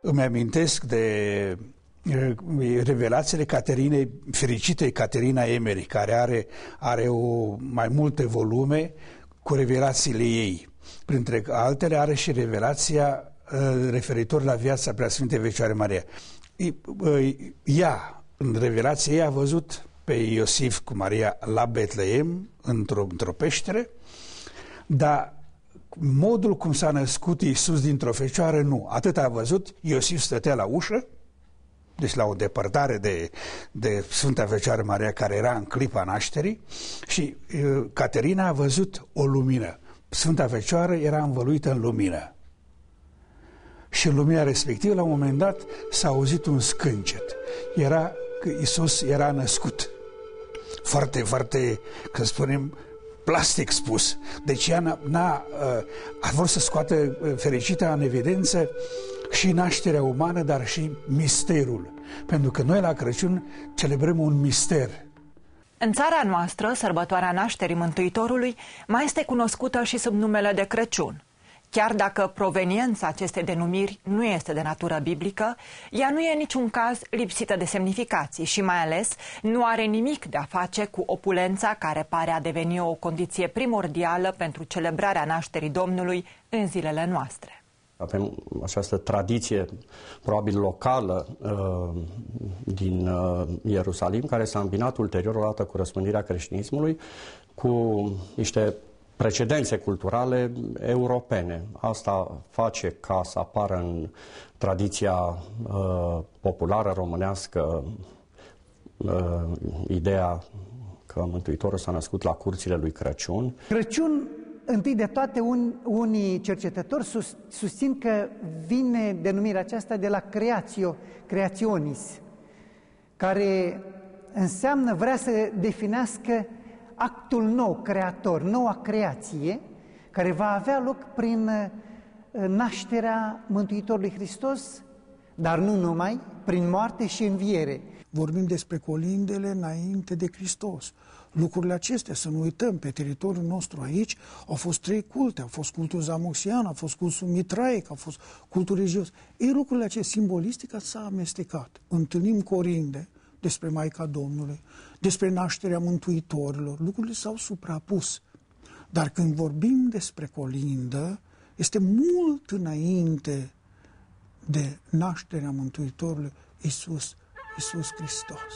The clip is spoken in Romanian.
Îmi amintesc de revelațiile Caterinei, fericitei Caterina Emery, care are, are o, mai multe volume cu revelațiile ei. Printre altele are și revelația uh, referitor la viața Preasfintei Vecioare Maria. Ea, în revelație, ei a văzut pe Iosif cu Maria la Betleem, într-o, într peștere, dar modul cum s-a născut Iisus dintr-o fecioară, nu. Atât a văzut, Iosif stătea la ușă, deci la o depărtare de, de Sfânta Fecioară Maria care era în clipa nașterii și uh, Caterina a văzut o lumină. Sfânta Fecioară era învăluită în lumină. Și în lumina respectivă, la un moment dat, s-a auzit un scâncet. Era că Isus era născut. Foarte, foarte, că spunem, plastic spus. Deci ea n-a, n-a, uh, a vrut să scoată uh, fericită în evidență și nașterea umană, dar și misterul. Pentru că noi la Crăciun celebrăm un mister. În țara noastră, sărbătoarea nașterii Mântuitorului mai este cunoscută și sub numele de Crăciun. Chiar dacă proveniența acestei denumiri nu este de natură biblică, ea nu e în niciun caz lipsită de semnificații și mai ales nu are nimic de a face cu opulența care pare a deveni o condiție primordială pentru celebrarea nașterii Domnului în zilele noastre. Avem această tradiție, probabil locală, uh, din uh, Ierusalim, care s-a îmbinat ulterior, odată cu răspândirea creștinismului, cu niște precedențe culturale europene. Asta face ca să apară în tradiția uh, populară românească uh, ideea că Mântuitorul s-a născut la curțile lui Crăciun. Crăciun, întâi de toate, un, unii cercetători sus, susțin că vine denumirea aceasta de la creatio, creationis, care înseamnă, vrea să definească actul nou, creator, noua creație, care va avea loc prin uh, nașterea Mântuitorului Hristos, dar nu numai, prin moarte și înviere. Vorbim despre colindele înainte de Hristos. Lucrurile acestea, să nu uităm, pe teritoriul nostru aici au fost trei culte. A fost cultul zamoxian, a fost cultul mitraic, a fost cultul religios. Ei, lucrurile acestea, simbolistica s-a amestecat. Întâlnim corinde, despre Maica Domnului, despre nașterea Mântuitorilor. Lucrurile s-au suprapus. Dar când vorbim despre colindă, este mult înainte de nașterea Mântuitorului Isus, Isus Hristos.